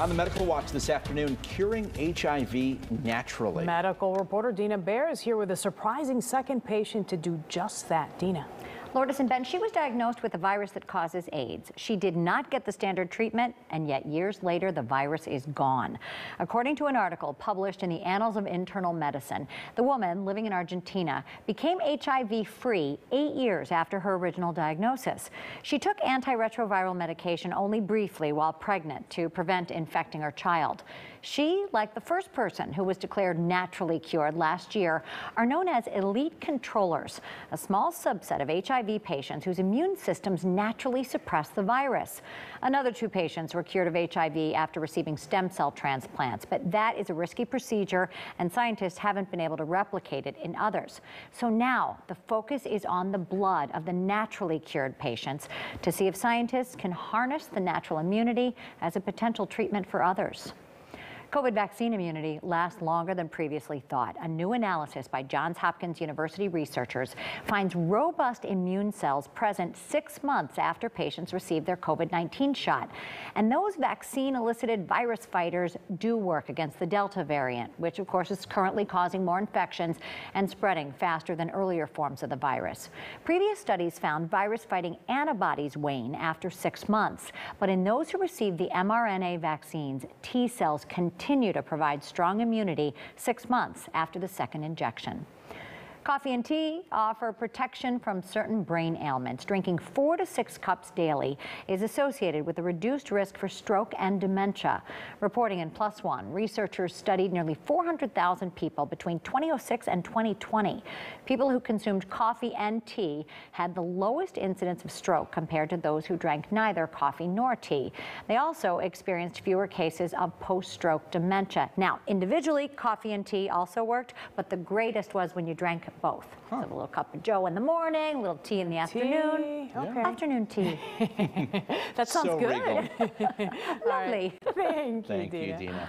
On the Medical Watch this afternoon, curing HIV naturally. Medical reporter Dina Bair is here with a surprising second patient to do just that. Dina. Lourdes and Ben, she was diagnosed with the virus that causes AIDS. She did not get the standard treatment, and yet years later, the virus is gone. According to an article published in the Annals of Internal Medicine, the woman living in Argentina became HIV free eight years after her original diagnosis. She took antiretroviral medication only briefly while pregnant to prevent infecting her child. She, like the first person who was declared naturally cured last year, are known as elite controllers, a small subset of HIV patients whose immune systems naturally suppress the virus. Another two patients were cured of HIV after receiving stem cell transplants, but that is a risky procedure and scientists haven't been able to replicate it in others. So now the focus is on the blood of the naturally cured patients to see if scientists can harness the natural immunity as a potential treatment for others. COVID vaccine immunity lasts longer than previously thought. A new analysis by Johns Hopkins University researchers finds robust immune cells present six months after patients receive their COVID-19 shot. And those vaccine-elicited virus fighters do work against the Delta variant, which of course is currently causing more infections and spreading faster than earlier forms of the virus. Previous studies found virus-fighting antibodies wane after six months. But in those who received the mRNA vaccines, T cells continue continue to provide strong immunity six months after the second injection. Coffee and tea offer protection from certain brain ailments. Drinking four to six cups daily is associated with a reduced risk for stroke and dementia. Reporting in PLOS One, researchers studied nearly 400,000 people between 2006 and 2020. People who consumed coffee and tea had the lowest incidence of stroke compared to those who drank neither coffee nor tea. They also experienced fewer cases of post-stroke dementia. Now, individually, coffee and tea also worked, but the greatest was when you drank both. Huh. So a little cup of joe in the morning, a little tea in the afternoon. Tea. Okay. Afternoon tea. that sounds so good. Lovely. Thank you, Thank Dina. you, Dina.